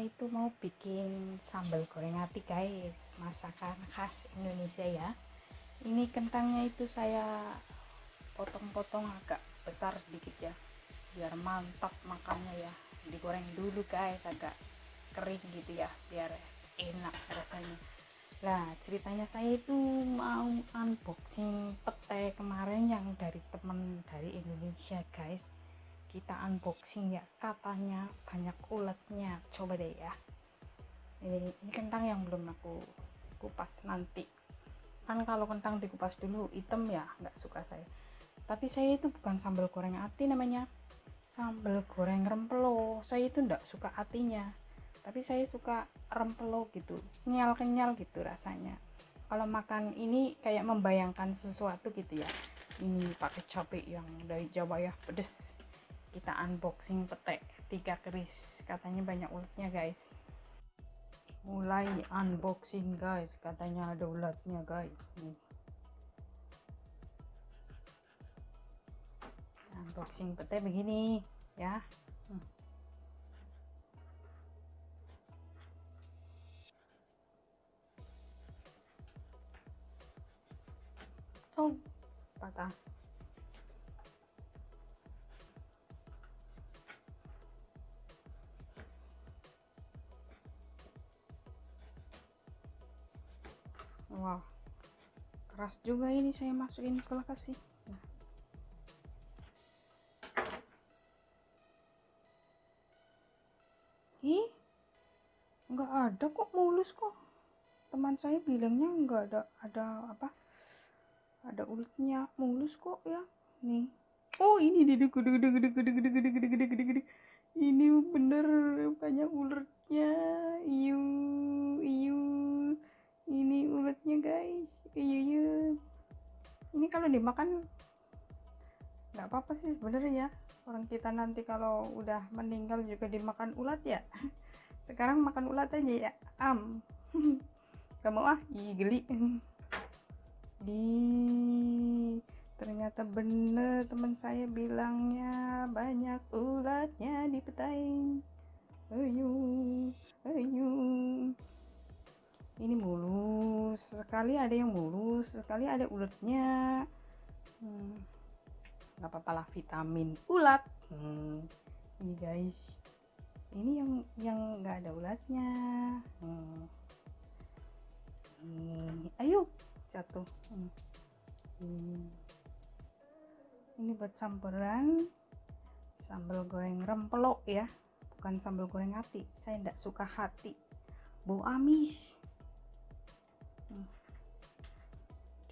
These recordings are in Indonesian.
itu mau bikin sambal goreng ati guys. Masakan khas Indonesia ya. Ini kentangnya itu saya potong-potong agak besar sedikit ya. Biar mantap makannya ya. Digoreng dulu guys agak kering gitu ya. Biar enak rasanya. Lah ceritanya saya itu mau unboxing pete kemarin yang dari temen dari Indonesia guys kita unboxing ya. Katanya banyak uletnya. Coba deh ya. Ini, ini kentang yang belum aku kupas nanti. Kan kalau kentang dikupas dulu hitam ya nggak suka saya. Tapi saya itu bukan sambal goreng ati namanya. Sambal goreng rempelo. Saya itu nggak suka atinya. Tapi saya suka rempelo gitu. Kenyal kenyal gitu rasanya. Kalau makan ini kayak membayangkan sesuatu gitu ya. Ini pakai cabai yang dari Jawa ya pedes kita unboxing petek tiga keris. Katanya banyak ulatnya guys. Mulai unboxing guys. Katanya ada ulatnya guys. Nih. Unboxing petek begini ya. Oh patah wah keras juga ini saya masukin ke kulkas sih. Nah. nggak ada kok mulus kok. Teman saya bilangnya nggak ada ada apa? Ada uletnya mulus kok ya. Nih. Oh ini gede gede gede gede gede gede gede gede gede gede gede. Ini bener banyak uletnya iu iu ini uletnya guys. Iu ini kalau dimakan nggak apa-apa sih sebenarnya ya. Orang kita nanti kalau udah meninggal juga dimakan ulat ya. Sekarang makan ulat aja ya. Am. Gak mau ah Ih, geli. Di ternyata bener teman saya bilangnya banyak ulatnya di petai ayo ayo ini mulus sekali ada yang mulus sekali ada ulatnya hmm, nggak apa-apa lah vitamin ulat hmm, ini guys ini yang yang nggak ada ulatnya hmm. ini ayo jatuh hmm. Hmm. ini buat campuran sambal goreng rempelok ya bukan sambal goreng hati saya tidak suka hati bau amis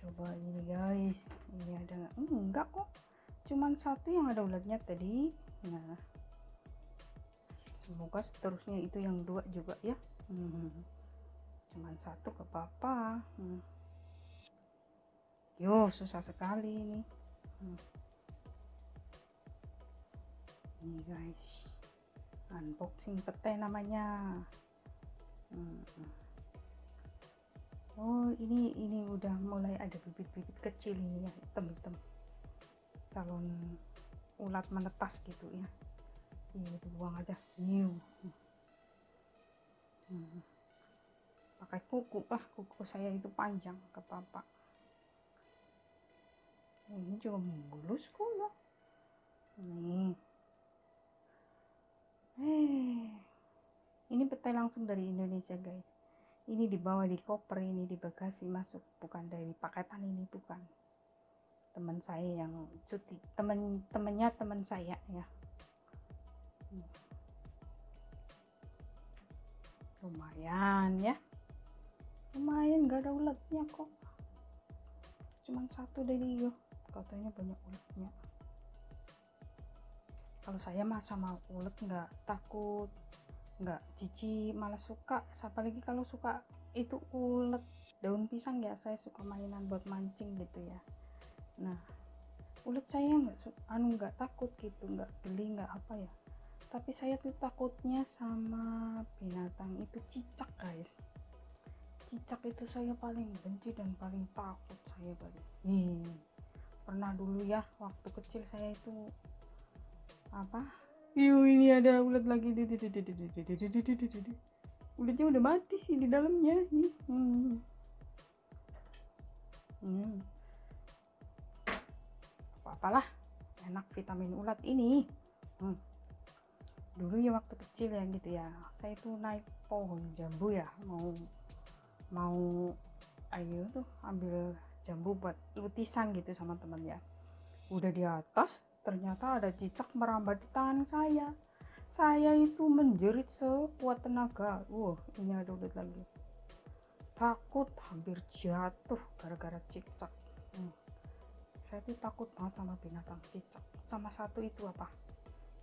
coba ini guys ini ada hmm, enggak kok cuman satu yang ada ulatnya tadi nah semoga seterusnya itu yang dua juga ya hmm. cuman satu ke papa hmm. yo susah sekali ini hmm. ini guys unboxing pete namanya hmm. Oh ini ini udah mulai ada bibit-bibit kecil ini ya hitam-hitam. Calon ulat menetas gitu ya. Ini dibuang aja. New. Hmm. pakai kuku. Ah kuku saya itu panjang ke papa ini juga mulus kok ya nih. Eh ini petai langsung dari Indonesia guys ini dibawa di koper ini di bagasi masuk. Bukan dari paketan ini bukan. Teman saya yang cuti. Temen temennya teman saya ya. Lumayan ya. Lumayan gak ada ulatnya kok. Cuman satu dari yo katanya banyak ulatnya kalau saya mah sama ulet nggak takut nggak cici malah suka. Apalagi kalau suka itu ulet. Daun pisang ya saya suka mainan buat mancing gitu ya. Nah ulet saya nggak anu nggak takut gitu nggak geli nggak apa ya. Tapi saya tuh takutnya sama binatang itu cicak guys. Cicak itu saya paling benci dan paling takut saya paling hmm. pernah dulu ya waktu kecil saya itu apa Yuk ini ada ulat lagi. Ulatnya udah mati sih di dalamnya. Hmm. Hmm. Apa-apalah. Enak vitamin ulat ini. Hmm. Dulu ya waktu kecil ya gitu ya. Saya itu naik pohon jambu ya mau mau ayo tuh ambil jambu buat lutisan gitu sama teman ya. Udah di atas Ternyata ada cicak merambat di tangan saya. Saya itu menjerit sekuat tenaga. Wah, ini ada ulat lagi. Takut hampir jatuh gara-gara cicak. Hmm. Saya itu takut banget sama binatang cicak. Sama satu itu apa?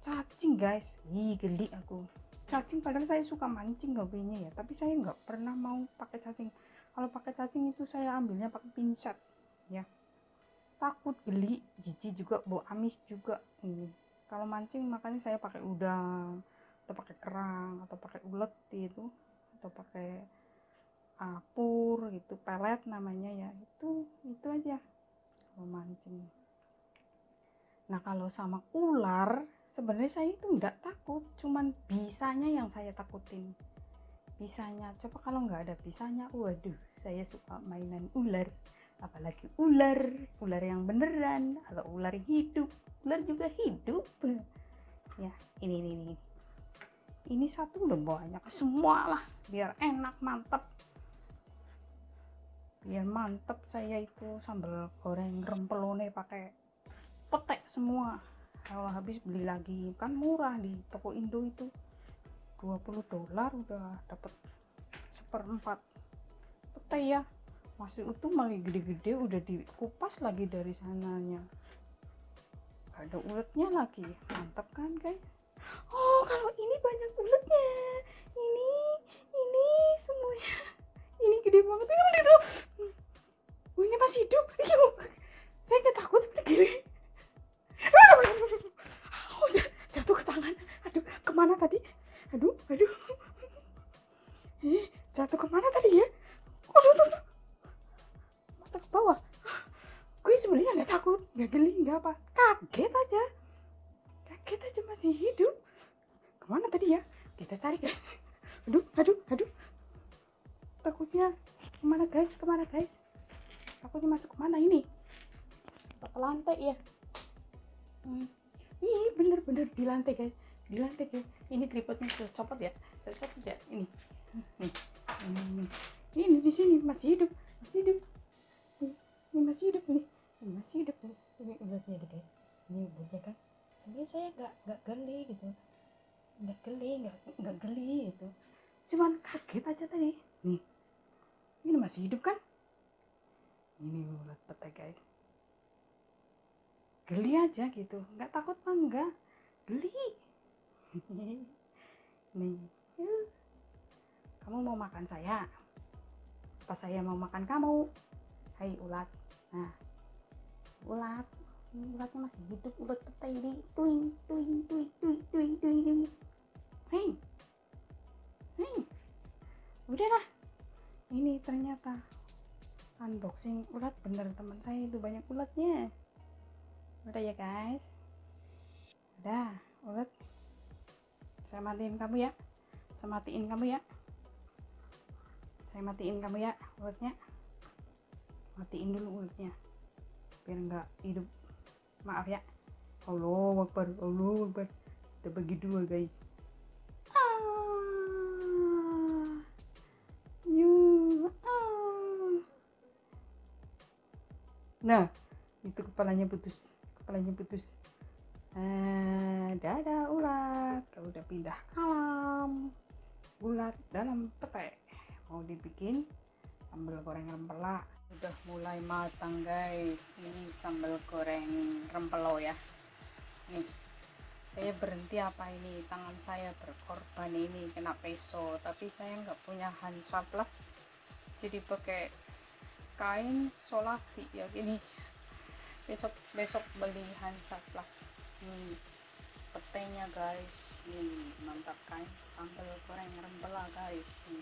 Cacing guys. Ih, geli aku. Cacing padahal saya suka mancing hobinya ya. Tapi saya nggak pernah mau pakai cacing. Kalau pakai cacing itu saya ambilnya pakai pinset. Ya, takut geli. Jijik juga bau amis juga. Ini kalau mancing makanya saya pakai udang atau pakai kerang atau pakai ulet itu atau pakai apur gitu pelet namanya ya. Itu itu aja kalau mancing. Nah kalau sama ular sebenarnya saya itu enggak takut. Cuman bisanya yang saya takutin. Bisanya coba kalau nggak ada bisanya waduh saya suka mainan ular apalagi ular ular yang beneran atau ular hidup ular juga hidup. Ya ini ini ini. Ini satu udah banyak semua lah biar enak mantep. Biar mantep saya itu sambal goreng rempelone pakai petek semua. Kalau habis beli lagi kan murah di toko Indo itu. 20 dolar udah dapat seperempat. Petek ya masih utuh malah gede-gede udah dikupas lagi dari sananya. Ada uletnya lagi. Mantap kan guys? Oh kalau ini banyak uletnya. Ini ini semuanya. Ini gede banget. Ini hidup oh, ini masih hidup. Yuk. saya nggak takut. Gini oh, jatuh ke tangan. Aduh ke mana tadi? Aduh aduh. Eh jatuh ke mana tadi ya bawah. Gue sebenarnya nggak takut nggak geli nggak apa. Kaget aja. Kaget aja masih hidup. Ke mana tadi ya? Kita cari guys. Aduh aduh aduh. Takutnya ke mana guys ke mana guys? Takutnya masuk ke mana ini? Ke lantai ya? Hmm. ini bener-bener di lantai guys. Di lantai guys. Ini tripodnya sudah copot ya? Sudah copot ya? Ini. Ini, ini, ini di sini masih hidup masih hidup ini masih hidup nih. Ini masih hidup nih. Ini ulatnya gede ini ulatnya kan. Sebenarnya saya nggak nggak geli gitu. Nggak geli nggak nggak geli gitu. Cuman kaget aja tadi. Nih. Ini masih hidup kan? Ini ulat pete guys. Geli aja gitu. Nggak takut mah enggak geli. Nih. Kamu mau makan saya? Apa saya mau makan kamu. Hai ulat nah ulat ulatnya masih hidup ulat petai ini tuing tuing tuing tuing tuing tuing tuing. Hei hei udah lah. Ini ternyata unboxing ulat bener teman saya itu banyak ulatnya. Udah ya guys? Udah ulat. Saya matiin kamu ya. Saya matiin kamu ya. Saya matiin kamu ya ulatnya matiin dulu ulatnya biar nggak hidup. Maaf ya. Allah Akbar Allah Akbar. Kita bagi dua guys. Ah. ah. nah itu kepalanya putus. Kepalanya putus. Ah, dadah ulat kalau udah pindah alam ulat dalam petai. Mau dibikin sambal goreng rempela. Udah mulai matang guys. Ini sambal goreng rempelo ya. Nih saya berhenti apa ini? Tangan saya berkorban ini kena peso. Tapi saya nggak punya hansa plus jadi pakai kain solasi ya gini. Besok besok beli hansa plus nih petenya guys. Ini mantap kain sambal goreng rempela guys. Nih